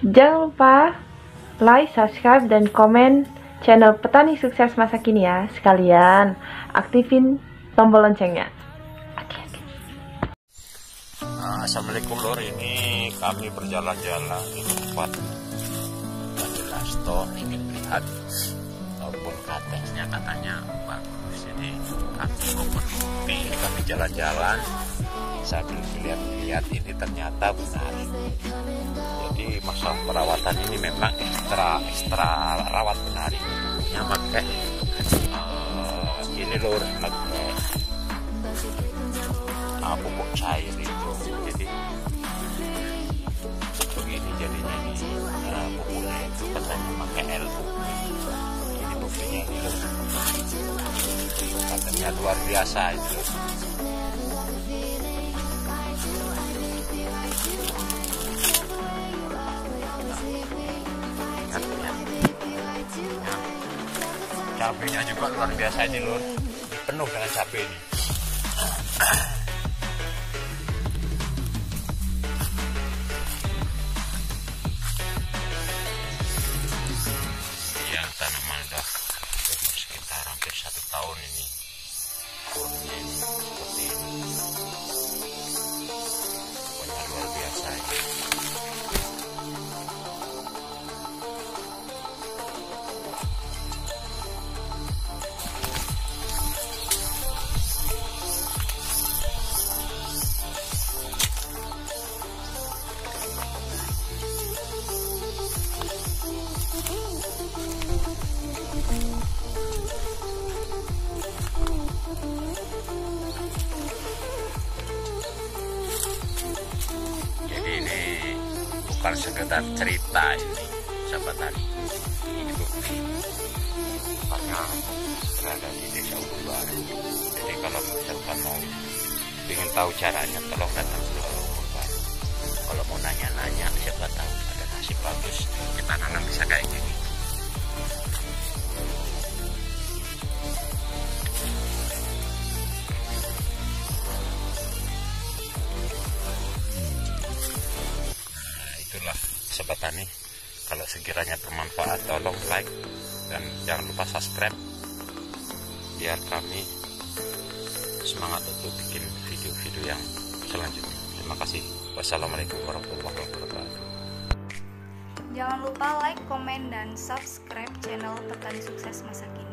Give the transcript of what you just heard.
Jangan lupa like, subscribe, dan komen channel Petani Sukses Masa Kini ya. Sekalian aktifin tombol loncengnya. Nah, Assalamualaikum lor ini kami berjalan-jalan di tempat yang jelas toh ingin melihat kebun katesnya katanya bagus jadi kami mau kami jalan-jalan sambil lihat-lihat ini ternyata benar. Jadi masa perawatan ini memang ekstra ekstra rawat benar yang pakai uh, ini lor pakai uh, pupuk cair itu. Jadi begini jadinya ini uh, pupuknya itu katanya pakai LU ini buktinya ini loh. Katanya luar biasa itu cabenya juga luar biasa ini lur. Penuh dengan cabai ini bukan sekedar cerita ini. Sahabat tani ini bukti tempatnya berada di desa Ujung Baru jadi kalau misalkan mau ingin tahu caranya tolong datang ke Ujung Baru kalau mau nanya-nanya siapa tahu ada nasib bagus. Kita nanam bisa kayak gini sobat tani. Kalau sekiranya bermanfaat, tolong like dan jangan lupa subscribe biar kami semangat untuk bikin video-video yang selanjutnya. Terima kasih. Wassalamualaikum warahmatullahi wabarakatuh. Jangan lupa like, komen, dan subscribe channel Petani Sukses Masa Kini.